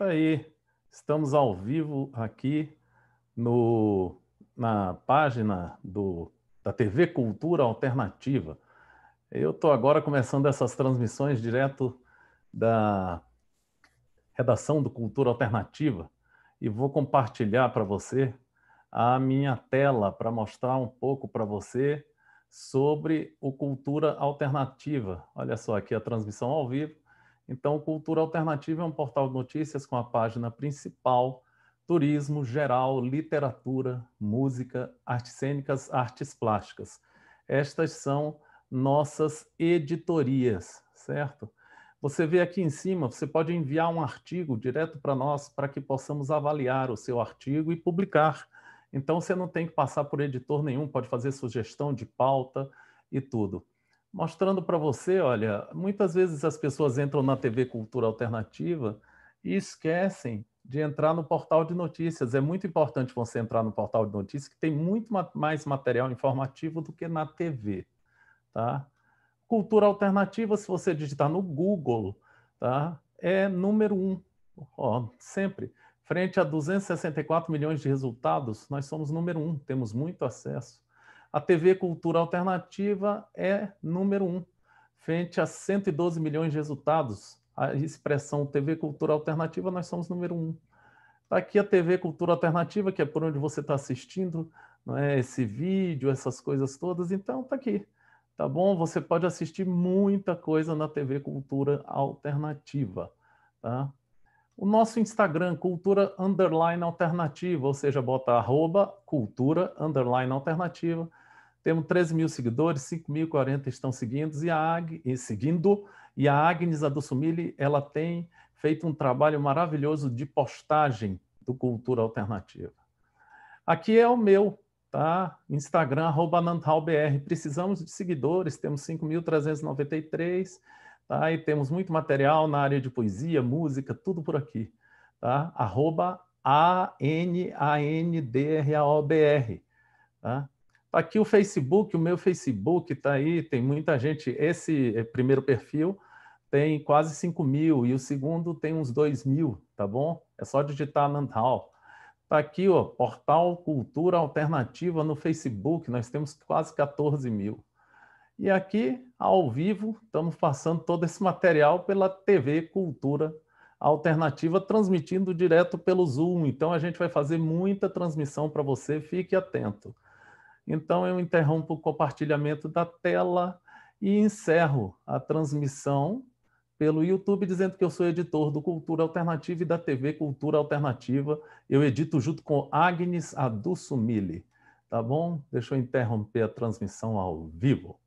Tá aí, estamos ao vivo aqui no, na página do, da TV Cultura Alternativa. Eu estou agora começando essas transmissões direto da redação do Cultura Alternativa e vou compartilhar para você a minha tela para mostrar um pouco para você sobre o Cultura Alternativa. Olha só aqui a transmissão ao vivo então, Cultura Alternativa é um portal de notícias com a página principal turismo, geral, literatura, música, artes cênicas, artes plásticas. Estas são nossas editorias, certo? Você vê aqui em cima, você pode enviar um artigo direto para nós para que possamos avaliar o seu artigo e publicar. Então, você não tem que passar por editor nenhum, pode fazer sugestão de pauta e tudo mostrando para você, olha, muitas vezes as pessoas entram na TV Cultura Alternativa e esquecem de entrar no portal de notícias. É muito importante você entrar no portal de notícias, que tem muito mais material informativo do que na TV, tá? Cultura Alternativa, se você digitar no Google, tá? É número um, ó, sempre. Frente a 264 milhões de resultados, nós somos número um, temos muito acesso. A TV Cultura Alternativa é número um, frente a 112 milhões de resultados. A expressão TV Cultura Alternativa, nós somos número um. Está aqui a TV Cultura Alternativa, que é por onde você está assistindo não é, esse vídeo, essas coisas todas. Então, está aqui. Tá bom? Você pode assistir muita coisa na TV Cultura Alternativa. Tá? O nosso Instagram, Cultura Underline Alternativa, ou seja, bota arroba Cultura Underline Alternativa. Temos 13 mil seguidores, 5.040 estão seguindo, e a, Ag, e seguindo, e a Agnes Adussumili, ela tem feito um trabalho maravilhoso de postagem do Cultura Alternativa. Aqui é o meu, tá? Instagram, arroba nantalbr. Precisamos de seguidores, temos 5.393, tá? E temos muito material na área de poesia, música, tudo por aqui, tá? Arroba A-N-A-N-D-R-A-O-B-R, tá? Tá aqui o Facebook, o meu Facebook está aí, tem muita gente. Esse eh, primeiro perfil tem quase 5 mil e o segundo tem uns 2 mil, tá bom? É só digitar Nantal. Está aqui, ó, Portal Cultura Alternativa no Facebook, nós temos quase 14 mil. E aqui, ao vivo, estamos passando todo esse material pela TV Cultura Alternativa, transmitindo direto pelo Zoom. Então, a gente vai fazer muita transmissão para você, fique atento. Então, eu interrompo o compartilhamento da tela e encerro a transmissão pelo YouTube, dizendo que eu sou editor do Cultura Alternativa e da TV Cultura Alternativa. Eu edito junto com Agnes Adussumili. Tá bom? Deixa eu interromper a transmissão ao vivo.